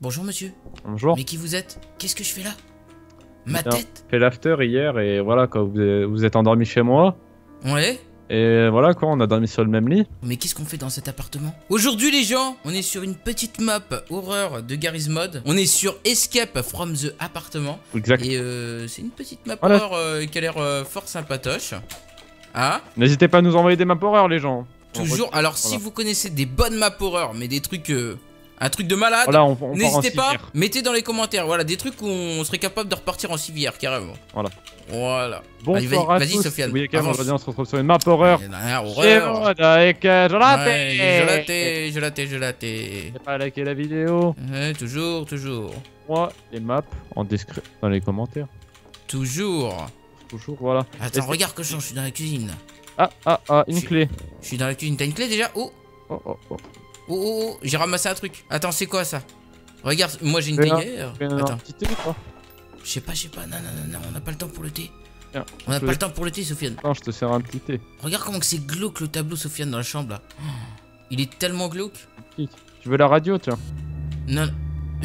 Bonjour monsieur. Bonjour. Mais qui vous êtes? Qu'est-ce que je fais là? Ma Bien. tête? J'ai fait l'after hier et voilà quoi, vous êtes, vous êtes endormi chez moi. Ouais Et voilà quoi, on a dormi sur le même lit. Mais qu'est-ce qu'on fait dans cet appartement? Aujourd'hui les gens, on est sur une petite map horreur de Garry's Mod. On est sur Escape from the Appartement. Exact. Et euh, c'est une petite map Voilà. horreur euh, qui a l'air euh, fort sympatoche. Ah N'hésitez pas à nous envoyer des maps horreur les gens. Toujours. Alors si vous connaissez des bonnes maps horreur, mais des trucs... un truc de malade, Voilà, on, on part en N'hésitez pas, civière. mettez dans les commentaires, voilà, des trucs où on serait capable de repartir en civière, carrément. Voilà. Voilà. Bonsoir Vas-y. Sofiane, Oui, avance. aujourd'hui on se retrouve sur une map horreur. Il y en a un, Chez horreur. moi, avec euh, Jonathan. Ouais, je l'ai, je l'ai, je l'ai. N'hésitez pas à liker la vidéo. Ouais, toujours, toujours. Moi, les maps en description dans les commentaires. Toujours. Toujours, voilà. Attends, regarde que je suis je dans la cuisine. Ah, ah, ah, une Je clé. Je suis dans la cuisine. T'as une clé déjà? Oh, Oh, oh, oh. Oh, oh, oh. J'ai ramassé un truc. Attends, c'est quoi ça? Regarde, moi j'ai une théière. Attends, je sais pas, je sais pas. Non, non, non, on n'a pas le temps pour le thé. Tiens, On n'a je pas le temps pour le thé, Sofiane. Non, je te sers un petit thé. Regarde comment c'est glauque le tableau, Sofiane, dans la chambre là. Oh, Il est tellement glauque. Tu veux la radio, tiens Non, non.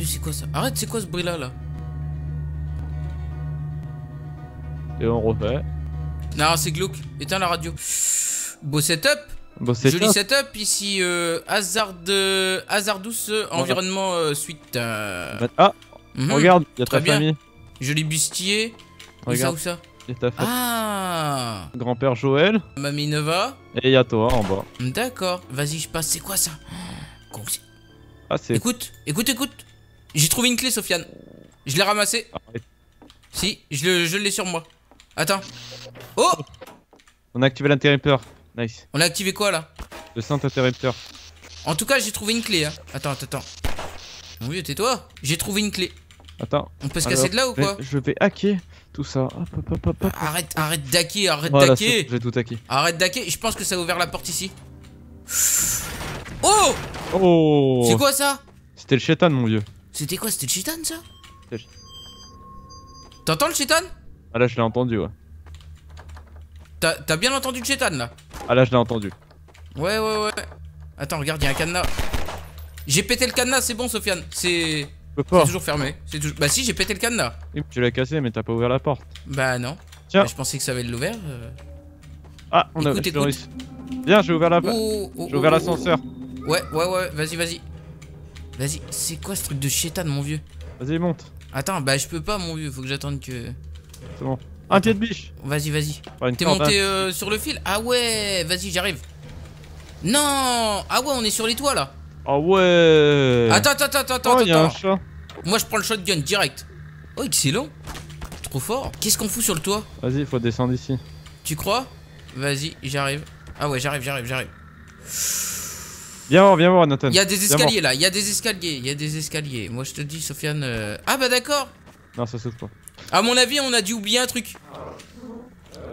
C'est quoi ça? Arrête, c'est quoi ce bruit là? Là Et on refait. Non, c'est glauque. Éteins la radio. Beau setup. Bon, c'est Joli top. setup ici. Euh, hasard, euh, Hasardous euh, environnement euh, suite. euh, Ah, mhm. regarde, il y a Très ta bien. famille. Joli bustier. Où ça, Regarde. où ça ta. Ah Grand-père Joël. Mamie Nova. Et y a toi en bas. D'accord. Vas-y, je passe. C'est quoi ça Ah, c'est. Écoute, écoute, écoute. J'ai trouvé une clé, Sofiane. Je l'ai ramassée. Arrête. Si, je l'ai sur moi. Attends. Oh On a activé l'interrupteur. Nice. On a activé quoi là Le saint interrupteur. En tout cas, j'ai trouvé une clé. Hein. Attends, attends, attends. Mon vieux, tais-toi. J'ai trouvé une clé. Attends. On peut se Alors, casser de là ou quoi Je vais hacker tout ça. Hop, hop, hop, hop, hop. Arrête, arrête d'hacker, arrête Voilà, d'hacker. j'ai tout hacké. Arrête d'hacker. Je pense que ça a ouvert la porte ici. Oh Oh C'est quoi ça C'était le chétan, mon vieux. C'était quoi C'était le chétan ça T'entends le chétan Ah là, je l'ai entendu, ouais. T'as t'as bien entendu le chétan là Ah là, je l'ai entendu. Ouais, ouais, ouais. Attends, regarde, il y a un cadenas. J'ai pété le cadenas, c'est bon, Sofiane. C'est c'est toujours fermé. Toujours... Bah si, j'ai pété le cadenas. Tu l'as cassé, mais t'as pas ouvert la porte. Bah non. Tiens. Bah, je pensais que ça avait l'ouvert. euh. Ah, on a Écoute, réussi. Bien, j'ai ouvert la porte. Oh, oh, J'ai ouvert oh, oh, l'ascenseur. oh. Ouais, ouais, ouais, vas-y, vas-y. Vas-y, c'est quoi ce truc de chétan, mon vieux? Vas-y, monte. Attends, bah je peux pas, mon vieux, faut que j'attende que. C'est bon. Un pied de biche. Vas-y, vas-y. T'es monté euh, sur le fil? Ah ouais, vas-y, j'arrive. Non Ah ouais, on est sur les toits là. Ah ouais. Attends, attends, attends, attends, Oh, attends. chat. Moi je prends le shotgun direct. Oh, excellent. Trop fort. Qu'est-ce qu'on fout sur le toit? Vas-y, il faut descendre ici. Tu crois? Vas-y, j'arrive. Ah ouais, j'arrive, j'arrive, j'arrive. Viens voir, viens voir, Nathan. Il y a des escaliers là, il y a des escaliers, il y a des escaliers. Moi je te dis, Sofiane. euh, Ah bah d'accord. Non, ça saute pas. À mon avis, on a dû oublier un truc.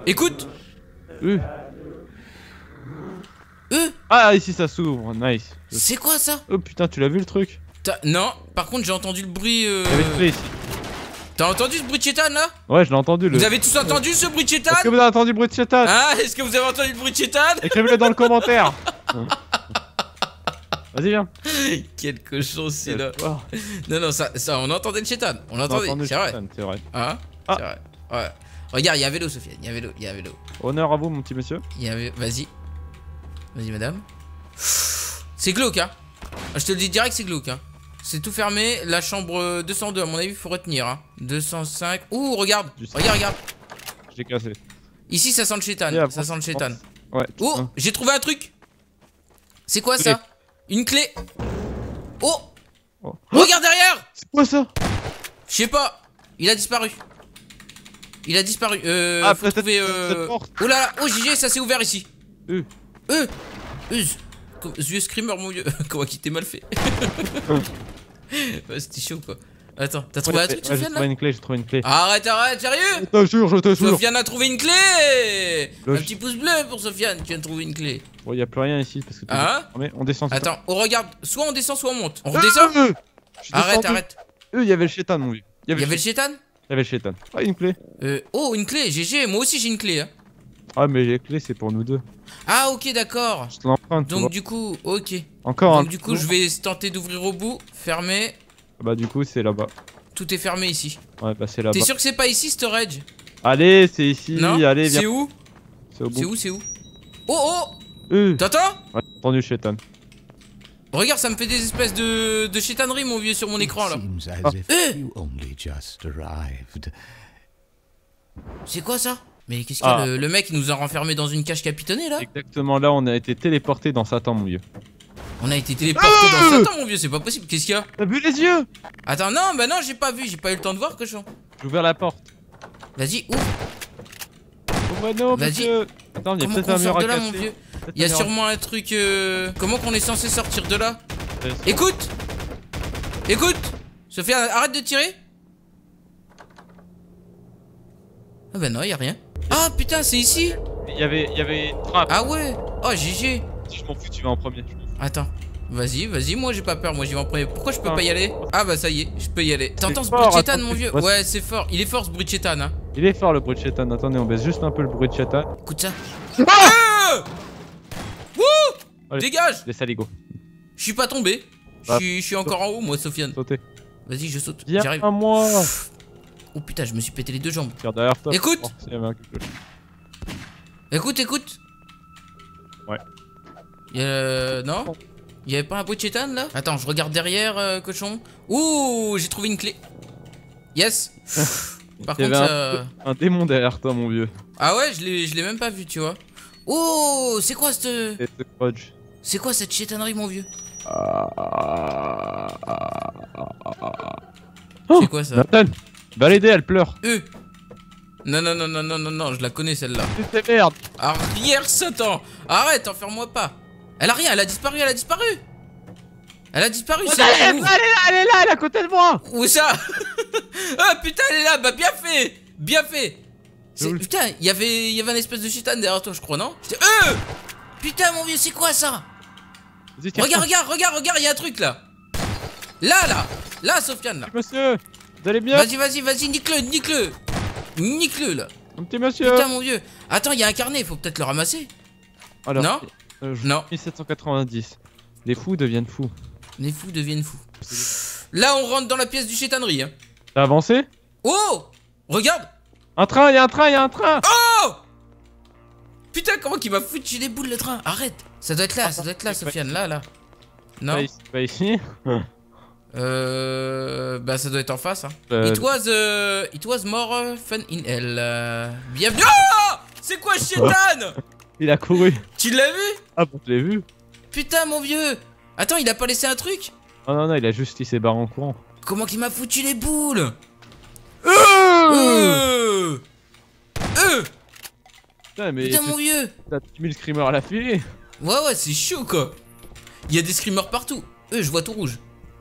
Écoute, Euh. eux, Ah, ici ça s'ouvre. Nice. c'est quoi ça? Oh putain, tu l'as vu le truc? Non, par contre, j'ai entendu le bruit. euh. T'as entendu ce bruit de chétan là? Ouais, je l'ai entendu. Le... Vous avez tous entendu ce bruit de chétan Est-ce que vous avez entendu le bruit de Ah, est-ce que vous avez entendu le bruit de chétan Écrivez-le dans le commentaire. Vas-y, viens. Quel cochon c'est là. Oh, Non, non, ça, ça, on entendait le chétan. On l'entendait, c'est vrai. C'est vrai. Hein Ah. C'est vrai. Ouais. Regarde, il y a un vélo, Sofiane. Il y a un vélo, il y a un vélo. Honneur à vous, mon petit monsieur. Il y a un vélo. Vas-y. Vas-y, madame. C'est glauque, hein. Je te le dis direct, c'est glauque, hein. C'est tout fermé. La chambre euh, 202, à mon avis, faut retenir, hein. 205. Ouh, regarde. Regarde, regarde. J'ai cassé. Ici, ça sent le chétan. Ça sent le chétan. Ouais. Oh, j'ai trouvé un truc. C'est quoi ça? Une clé. Oh Oh. Regarde derrière C'est quoi ça? Je sais pas. Il a disparu. Il a disparu. Euh, Ah, faut trouver. Euh... Oh là là, oh GG, ça s'est ouvert ici. Euh. Euh. Euh. Comme- Vieux screamer, mon vieux. Comment qu'il t'est mal fait. ouais, c'était chaud quoi. Attends, t'as trouvé un truc, Ouais, J'ai Sofiane trouvé une clé, j'ai trouvé une clé. Arrête, arrête, sérieux Je te jure, je te jure. Sofiane a trouvé une clé Un petit pouce bleu pour Sofiane qui vient de trouver une clé. Bon, y a plus rien ici parce que. Hein est fermé. On descend. Attends, on regarde. Soit on descend, soit on monte. On ça. redescend Euh, Arrête, arrête. Eux, y avait le chétan, mon vieux. Y avait le chétan y avait le chétan. Ah, une clé. euh, Oh, une clé, GG. Moi aussi j'ai une clé. Hein. Ah, mais les clés, c'est pour nous deux. Ah, ok, d'accord. Je te l'emprunte. tu vois. Donc, du coup, ok. Encore un. Donc, du coup, je vais tenter d'ouvrir au bout. Fermer. Bah, du coup, c'est là-bas. Tout est fermé ici. Ouais, bah, c'est là-bas. T'es sûr que c'est pas ici, storage? Allez, c'est ici. Non? Allez, viens. C'est où? C'est au C'est bout. où C'est où? Oh oh Euh, T'entends ouais, entendu, Chétan. Regarde, ça me fait des espèces de, de chétaneries, mon vieux, sur mon écran là. Ah. if you only just arrived. C'est quoi ça? Mais qu'est-ce qu'il y a Ah. le, le mec il nous a renfermés dans une cage capitonnée là? Exactement là, on a été téléporté dans Satan, mon vieux. On a été téléporté Ah dans Satan, mon vieux, c'est pas possible. Qu'est-ce qu'il y a T'as vu les yeux? Attends, non, bah non, j'ai pas vu, j'ai pas eu le temps de voir, cochon. J'ai ouvert la porte. Vas-y, ouvre. Ouvrez-nous, Vas-y. monsieur. Attends, il y a peut-être un mur à de là, mon casser. vieux Peut-être Il y a sûrement un truc. euh, Comment qu'on est censé sortir de là. Écoute Écoute Sophia, arrête de tirer Ah bah non, y a rien. Ah putain, c'est ici y avait, y avait une trappe. Ah ouais Oh, GG Si je m'en fous, tu vas en premier. Attends. Vas-y, vas-y, moi j'ai pas peur, moi j'y vais en premier. Pourquoi je peux Ah. pas y aller? Ah bah ça y est, je peux y aller. T'entends ce bruit de chétane, mon vieux? ouais, c'est fort. Il est fort ce bruit de chétane, hein. Il est fort le bruit de. Attendez, on baisse juste un peu le bruit de Chétan. Écoute ça. Ah Wouh Allez. Dégage Laisse aller, go. Je suis pas tombé. Je Bah. suis- je suis encore en haut, moi, Sofiane. Sautez. Vas-y, je saute. Viens J'arrive. à moi. Oh putain, je me suis pété les deux jambes. Regarde derrière toi. Écoute. Oh. Écoute, écoute. Ouais. Y'a. euh, Non Il y avait pas un bruit de chétane là Attends, je regarde derrière, euh, cochon. Ouh, j'ai trouvé une clé. Yes. Par contre, avait ça- Un démon derrière toi, mon vieux. Ah ouais, je l'ai même pas vu, tu vois. Oh, c'est quoi cette. C'est Fudge. C'est quoi cette chétanerie, mon vieux Oh, C'est quoi ça Nathan, va l'aider, elle pleure. Euh Non, non, non, non, non, non, non, je la connais celle-là. C'est tes merdes. Arrière, Satan Arrête, enferme-moi pas Elle a rien, elle a disparu, elle a disparu. Elle a disparu, c'est Elle est là, elle est là, elle est là, elle est à côté de moi. Où ça Ah putain, elle est là, bah bien fait Bien fait. Putain, il y avait y avait un espèce de chétane derrière toi, je crois, non? Euh! Putain, mon vieux, c'est quoi ça? Regarde, regarde, regarde, regarde, il y a un truc là. Là, là. Là, Sofiane, là. Monsieur, vous allez bien? Vas-y, vas-y, vas-y, nique-le, nique-le. Nique-le, là. Un petit monsieur. Putain, mon vieux. Attends, il y a un carnet, faut peut-être le ramasser. Alors, Non? Euh, je- Non 1790. Les fous deviennent fous. Les fous deviennent fous. Là, on rentre dans la pièce du chétanerie. Hein. T'as avancé? Oh Regarde Un train, il y a un train, il y a un train. Oh Putain, comment qu'il m'a foutu les boules le train? Arrête Ça doit être là, ça doit être là, Sofiane, là, là. Non Pas ici. Pas ici. Euh... Bah, ça doit être en face, hein. Euh, It was... euh, It was more fun in hell. Bienvenue... Oh C'est quoi chétan il a couru. Tu l'as vu? Ah bon, je l'ai vu. Putain, mon vieux Attends, il a pas laissé un truc? Oh non, non, il a juste, il s'est barré en courant. Comment qu'il m'a foutu les boules Euh Euh Euh Putain, mais Putain, mon vieux t'as 10 000 screamers à la filée. Ouais, ouais, c'est chaud quoi. Il y a des screamers partout. Eux, je vois tout rouge.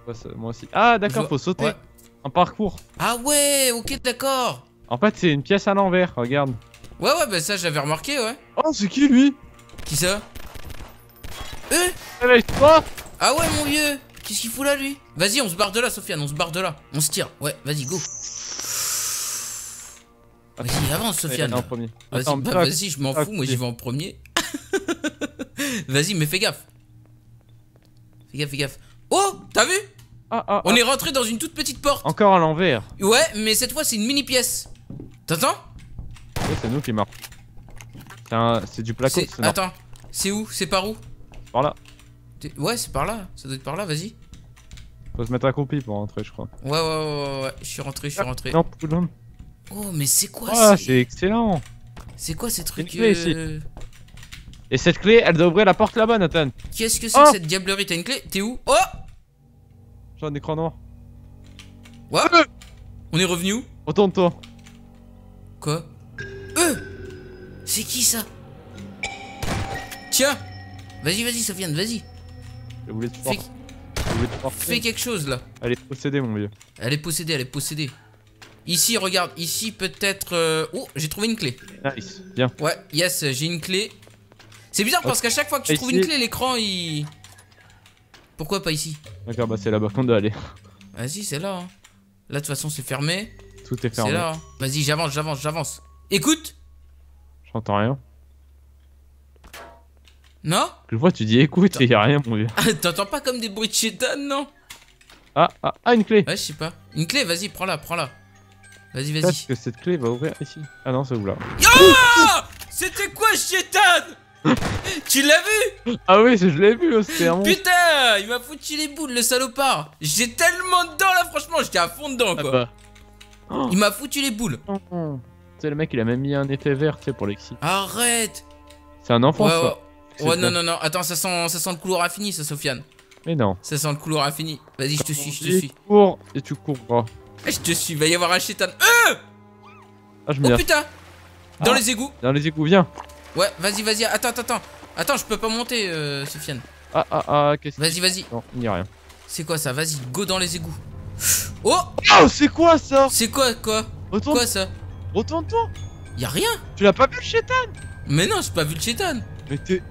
Ouais, ça- moi aussi. Ah, d'accord, faut sauter. Ouais. Un parcours. Ah ouais, ok, d'accord. En fait, c'est une pièce à l'envers, regarde. Ouais, ouais, bah ça, j'avais remarqué, ouais. Oh, c'est qui lui? Qui ça? Réveille-toi Ah ouais, mon vieux. Qu'est-ce qu'il fout là, lui? Vas-y, on se barre de là, Sofiane, on se barre de là. On se tire. Ouais, vas-y, go. Vas-y, avance, Sofiane. en premier. Vas-y, bah, vas-y, je m'en fous, moi j'y vais en premier. vas-y, mais fais gaffe. Fais gaffe, fais gaffe. Oh, t'as vu? Ah, ah, On ah. est rentré dans une toute petite porte. Encore à l'envers. Ouais, mais cette fois, c'est une mini pièce. T'entends? C'est nous qui marquons. C'est un- du placo. Attends, c'est où? C'est par où? Par là. Ouais, c'est par là. Ça doit être par là, vas-y. Faut se mettre accroupi pour rentrer, je crois. Ouais, ouais, ouais, ouais, ouais. Je suis rentré, je suis rentré. Non. Oh, mais c'est quoi Ah, ces- c'est excellent. C'est quoi ces trucs clé ici. euh, Et cette clé, elle doit ouvrir la porte là-bas, Nathan. Qu'est-ce que c'est Oh que cette diablerie? T'as une clé? T'es où? Oh J'ai un écran noir. What? On est revenu où? Retourne-toi. Quoi? Euh C'est qui ça? Tiens Vas-y, vas-y, Sofiane, vas-y. Je voulais te Fais, forcer. Je voulais te forcer. fais quelque chose là. Elle est possédée, mon vieux. Elle est possédée, elle est possédée. Ici, regarde, ici peut-être. euh, Oh, j'ai trouvé une clé. Nice. Bien. Ouais, yes, j'ai une clé. C'est bizarre parce qu'à chaque fois que tu Ici. trouves une clé, l'écran il. Pourquoi pas ici? D'accord, bah c'est là-bas qu'on doit aller. Vas-y, c'est là. hein. Là, de toute façon, c'est fermé. Tout est C'est fermé. là. hein. Vas-y, j'avance, j'avance, j'avance. Écoute J'entends rien. Non? Je vois, tu dis écoute et y a rien, mon vieux. T'entends pas comme des bruits de chétane, non? Ah, ah, ah, une clé Ouais, je sais pas. Une clé, vas-y, prends-la, prends-la. Vas-y, vas-y. Peut-être que cette clé va ouvrir ici. Ah non, c'est où là Ah C'était quoi, Chétan Tu l'as vu? Ah oui, je l'ai vu, oh, c'était un monstre. Putain, il m'a foutu les boules, le salopard. J'étais tellement dedans là, franchement, j'étais à fond dedans Ah quoi. bah. Il m'a foutu les boules. Oh. Tu sais, le mec, il a même mis un effet vert, tu sais, pour l'exciter. Arrête. C'est un enfant, Ouais, ça. ouais. Non, non, non, attends, ça sent, ça sent le couloir infini, ça, Sofiane. Mais non. Ça sent le couloir infini. Vas-y, je te suis, je te Tu suis. cours et tu courras. Eh, Je te suis, va y avoir un chétan. Euh Ah, je Oh putain Dans Ah. les égouts. Dans les égouts, viens. Ouais, vas-y, vas-y, attends, attends, attends. Attends, je peux pas monter, euh, Sofiane. Ah, ah, ah, qu'est-ce que. Vas-y, vas-y. Non, il n'y a rien. C'est quoi ça? Vas-y, go dans les égouts. Oh Oh, c'est quoi ça? C'est quoi, quoi? Retourne, Quoi ça? Retourne-toi. Y a rien Tu l'as pas vu le chétan? Mais non, j'ai pas vu le chétan. Mais t'es.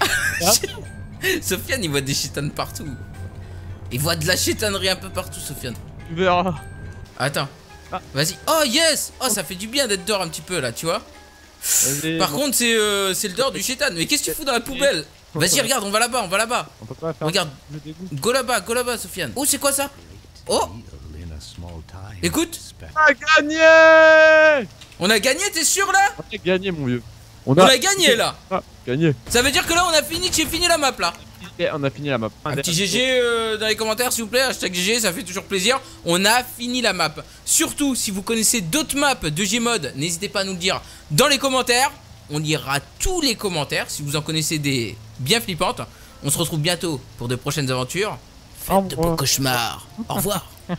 Sofiane, il voit des chétanes partout. Il voit de la chétanerie un peu partout, Sofiane. Tu verras. Attends. Ah. Vas-y. Oh yes Oh, ça fait du bien d'être dehors un petit peu là, tu vois. Par bon, contre, c'est euh, le dehors du chétan. Mais qu'est-ce que tu fous dans la poubelle? Vas-y, regarde, on va là-bas, on va là-bas. On peut pas faire Regarde, go là-bas, go là-bas, Sofiane. Oh, c'est quoi ça? Oh Écoute. On a gagné On a gagné, t'es sûr là? On a gagné, mon vieux. On a gagné là Ah, gagné. Ça veut dire que là, on a fini, que j'ai fini la map là. Et on a fini la map. Un petit GG euh, dans les commentaires s'il vous plaît, hashtag GG, ça fait toujours plaisir. On a fini la map. Surtout, si vous connaissez d'autres maps de Gmod, n'hésitez pas à nous le dire dans les commentaires. On lira tous les commentaires si vous en connaissez des bien flippantes. On se retrouve bientôt pour de prochaines aventures. Faites de beaux cauchemars. Au revoir.